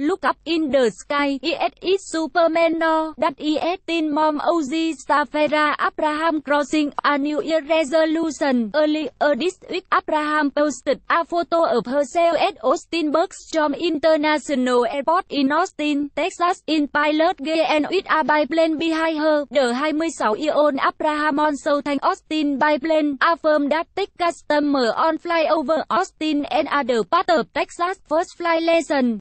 Look up in the sky. Is it Superman no? That is Teen Mom OG Safera Abraham crossing a new year resolution. Earlier uh, this week, Abraham posted a photo of herself at Austin Bergstrom International Airport in Austin, Texas, in pilot gear and with a biplane behind her. The 26-year-old Abraham also thanked Austin biplane, affirmed that tech customer on flyover Austin and other part of Texas first flight lesson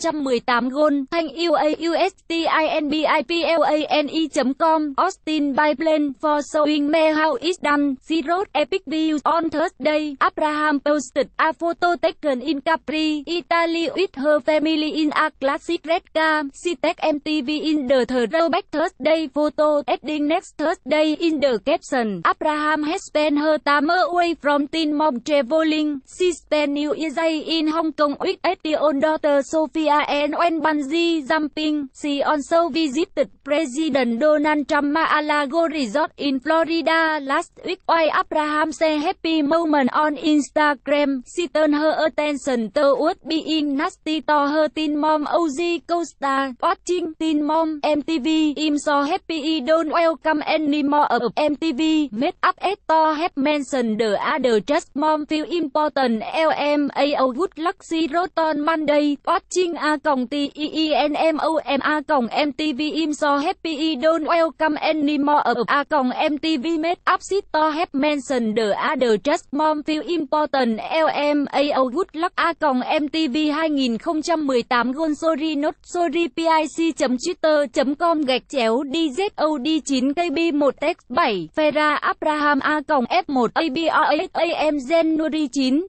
2018 Gold, Thanh UA USTINBIPLANE.com, Austin biplane for showing me how it's done. Zero epic views on Thursday. Abraham posted a photo taken in Capri, Italy with her family in a classic red car. She tagged MTV in the throwback Thursday photo, adding next Thursday in the caption. Abraham has spent her time away from teen mom traveling. She spent New Year's Day in Hong Kong with her daughter Sophia and when bungee jumping. She also visited President Donald Trump Mar-a-Lago Resort in Florida last week. Why Abraham say happy moment on Instagram, she turned her attention towards being nasty to her teen mom OG Costa. Watching Teen Mom MTV, I'm so happy don't welcome anymore of MTV. Made up actor have mentioned the other just mom feel important. LMAO good luck she wrote on Monday. Watching in a còng T E E N M O M A còng m t v I'm so happy don't welcome anymore of a còng m t v made up sister have mentioned the other just mom feel important. l m a o good luck a còng m t v 2018 Gold sorry not sorry pic.twitter.com gạch chéo DZOD9KB1X7 Ferra Abraham A còng F1 ABRASAM January 9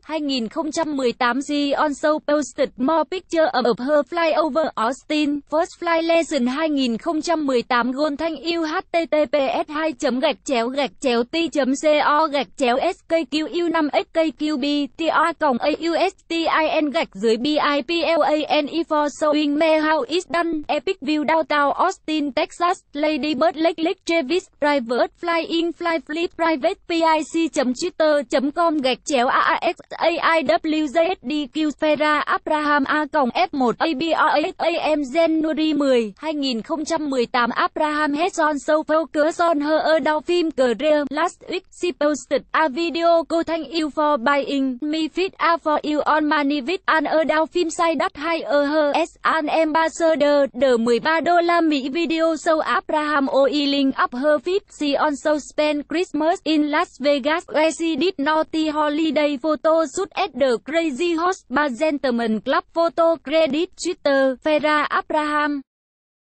2018 g on also posted more picture of her Flyover Austin, First Fly Lesson 2018 Gold Thanh yêu https 2 gạch chéo gạch chéo t co gạch chéo squ 5 sqb ta còng austin gạch dưới biplane for showing me how is done epic view downtown Austin, Texas, Lady Bird, Lake Lake Travis, Private Flying Fly Flip, Private pic.twitter.com gạch chéo AAXAIWZDQ Fera Abraham A còng F1 ABRASAM January 10 2018 Abraham Hedson on so focus on her adult film career last week she posted a video cô thank you for buying me fit a for you on money with an adult film ĐẮT that hire her as an ambassador the 13 đô la Mỹ video show Abraham oiling up her fit she also spent Christmas in Las Vegas where she did naughty holiday photo shoot at the Crazy Horse Bar Gentleman Club photo credit Twitter Vera Abraham.